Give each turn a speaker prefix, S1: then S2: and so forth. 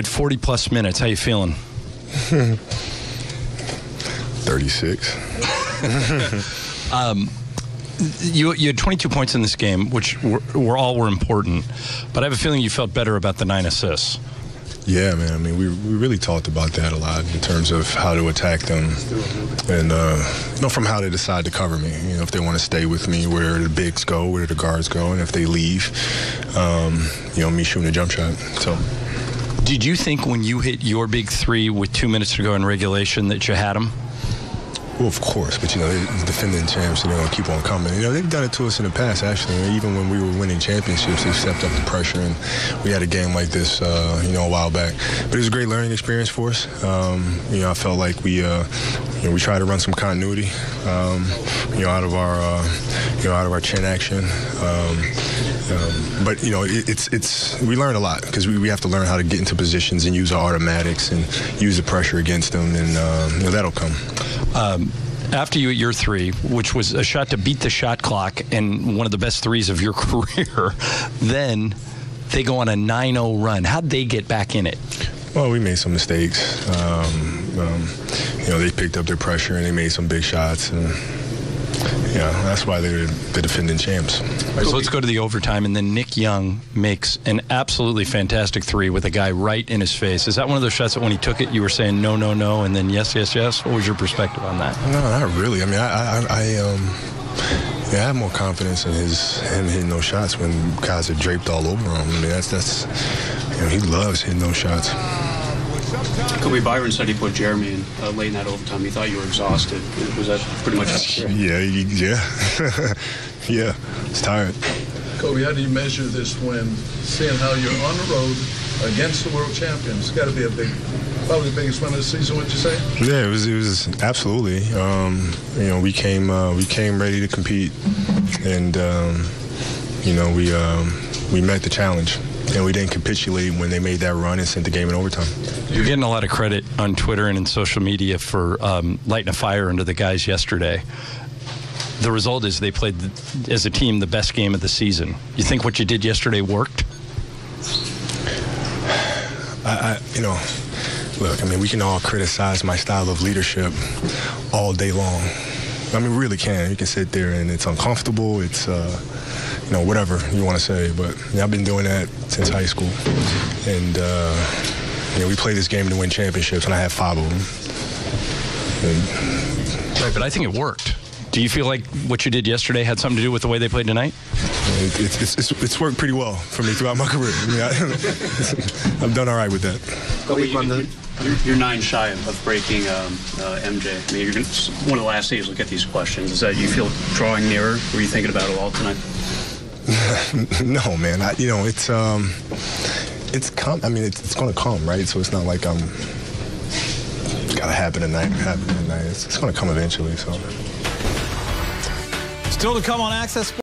S1: but 40 plus minutes. How you feeling?
S2: 36.
S1: um, you, you had 22 points in this game, which were, were all were important. But I have a feeling you felt better about the nine assists.
S2: Yeah, man. I mean, we, we really talked about that a lot in terms of how to attack them, and uh, you know, from how they decide to cover me. You know, if they want to stay with me, where the bigs go, where the guards go, and if they leave, um, you know, me shooting a jump shot. So.
S1: Did you think when you hit your big three with two minutes to go in regulation that you had them?
S2: Well, of course, but you know, they're defending champs, and they're gonna keep on coming. You know, they've done it to us in the past. Actually, even when we were winning championships, they stepped up the pressure, and we had a game like this, uh, you know, a while back. But it was a great learning experience for us. Um, you know, I felt like we, uh, you know, we tried to run some continuity, um, you know, out of our, uh, you know, out of our chin action. Um, um, but you know, it, it's it's we learned a lot because we, we have to learn how to get into positions and use our automatics and use the pressure against them, and um, you know, that'll come.
S1: Um, after you at your three, which was a shot to beat the shot clock and one of the best threes of your career, then they go on a 9 0 run. How'd they get back in it?
S2: Well, we made some mistakes. Um, um, you know, they picked up their pressure and they made some big shots. And, yeah, that's why they're the defending champs.
S1: so let's go to the overtime, and then Nick Young makes an absolutely fantastic three with a guy right in his face. Is that one of those shots that when he took it, you were saying no, no, no, and then yes, yes, yes? What was your perspective on that?
S2: No, not really. I mean, I, I, I um, yeah, I have more confidence in his him hitting those shots when guys are draped all over him. I mean, that's that's you know, he loves hitting those shots.
S3: Kobe Byron said he put Jeremy in uh, late in that overtime. He thought you were exhausted. Was that pretty much accurate?
S2: Yeah, yeah, yeah. It's tired.
S4: Kobe, how do you measure this when seeing how you're on the road against the world champions? It's got to be a big, probably the biggest win of the season. Would you say?
S2: Yeah, it was. It was absolutely. Um, you know, we came uh, we came ready to compete, and um, you know we um, we met the challenge and we didn't capitulate when they made that run and sent the game in overtime.
S1: You're getting a lot of credit on Twitter and in social media for um, lighting a fire under the guys yesterday. The result is they played as a team the best game of the season. You think what you did yesterday worked?
S2: I, I you know, look, I mean, we can all criticize my style of leadership all day long. I mean, really can. You can sit there and it's uncomfortable. It's, uh, you know, whatever you want to say. But yeah, I've been doing that since high school. And, uh, you know, we play this game to win championships, and I have five of them.
S1: And, right, but I think it worked. Do you feel like what you did yesterday had something to do with the way they played tonight?
S2: It, it's, it's, it's, worked pretty well for me throughout my career. I mean, I, I've done all right with that.
S3: You're, you're, nine shy of breaking um, uh, MJ. I mean, you're gonna, one of the last days we'll get these questions. Is that you feel drawing nearer? Were you thinking about it all tonight?
S2: no, man. I, you know, it's um, it's come. I mean, it's, it's going to come, right? So it's not like I'm. Got to happen tonight. Happen tonight. It's, it's going to come eventually. So.
S5: Still to come on Access.